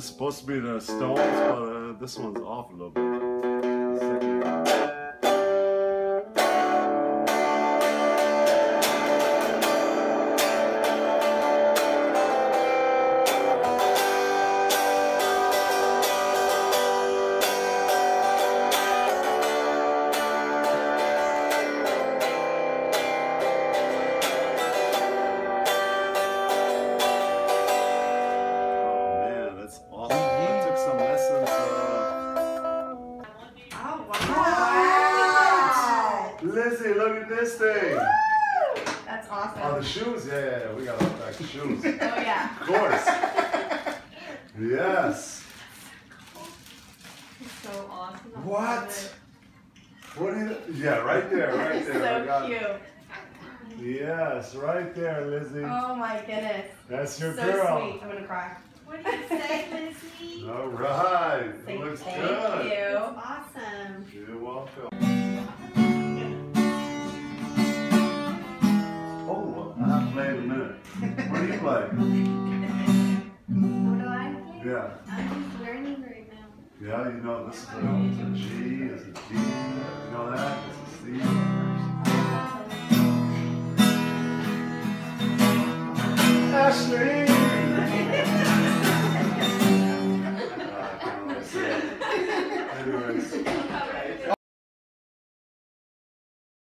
This is supposed to be the Stones, but uh, this one's off a little bit. Wow. Lizzie, look at this thing. That's awesome. Oh, the shoes. Yeah, yeah, yeah. We gotta unpack the shoes. Oh, yeah. Of course. Yes. It's so awesome. I What? love it. What is it? Yeah, right there, right there. I so got it. Yes, right there, Lizzie. Oh my goodness. That's your so girl. sweet. I'm gonna cry. What do you say, Lizzie? All right. Say It looks thank good. you. play? What do I play? Yeah. I'm just learning right now. Yeah, you know, this is a G, is a D, you know that? This is C. Ashley! Anyways.